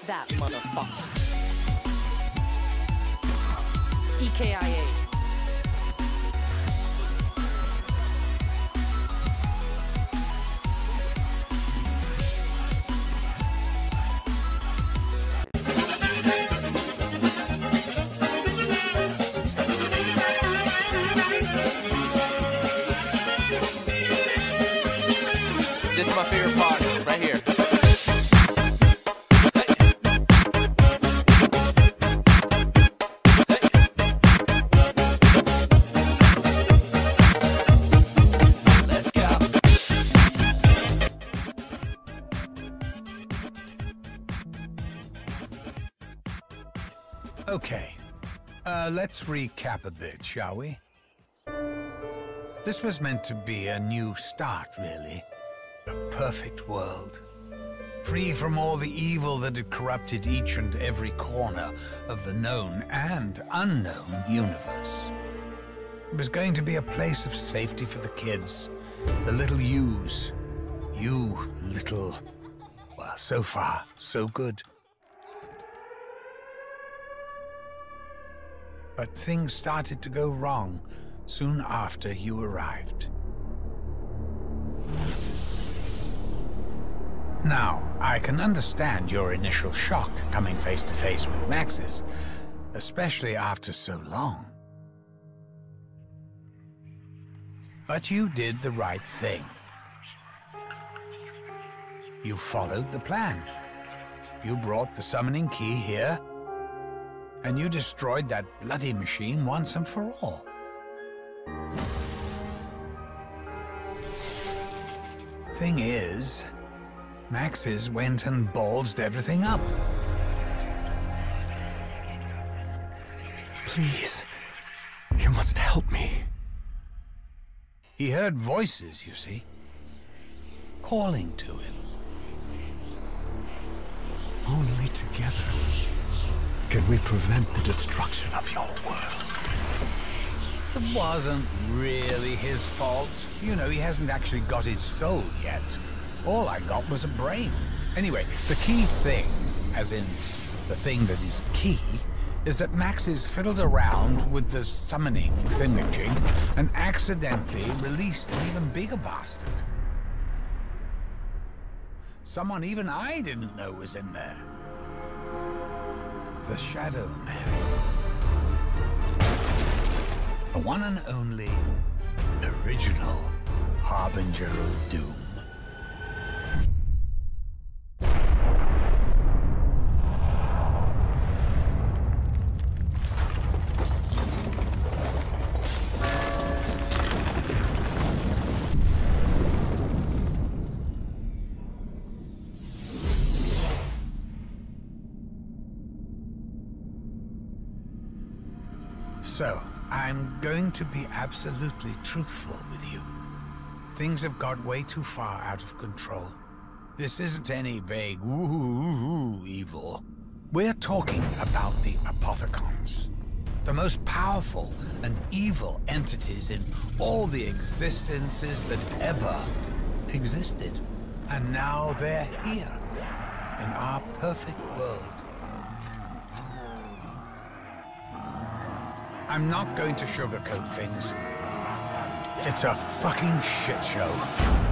that motherfucker. EKIA. This is my favorite part, right here. Okay. Uh, let's recap a bit, shall we? This was meant to be a new start, really. A perfect world. Free from all the evil that had corrupted each and every corner of the known and unknown universe. It was going to be a place of safety for the kids, the little yous. You little... Well, so far, so good. But things started to go wrong soon after you arrived. Now, I can understand your initial shock coming face to face with Maxis, especially after so long. But you did the right thing. You followed the plan. You brought the summoning key here, and you destroyed that bloody machine once and for all. Thing is, Maxis went and ballsed everything up. Please, you must help me. He heard voices, you see, calling to him. Only together can we prevent the destruction of your world. It wasn't really his fault. You know, he hasn't actually got his soul yet. All I got was a brain. Anyway, the key thing, as in the thing that is key, is that Max has fiddled around with the summoning thingamajig and accidentally released an even bigger bastard. Someone even I didn't know was in there. The Shadow Man. The one and only original Harbinger of Doom. So, I'm going to be absolutely truthful with you. Things have got way too far out of control. This isn't any vague woo evil. We're talking about the Apothicons. The most powerful and evil entities in all the existences that ever existed. And now they're here, in our perfect world. I'm not going to sugarcoat things. It's a fucking shit show.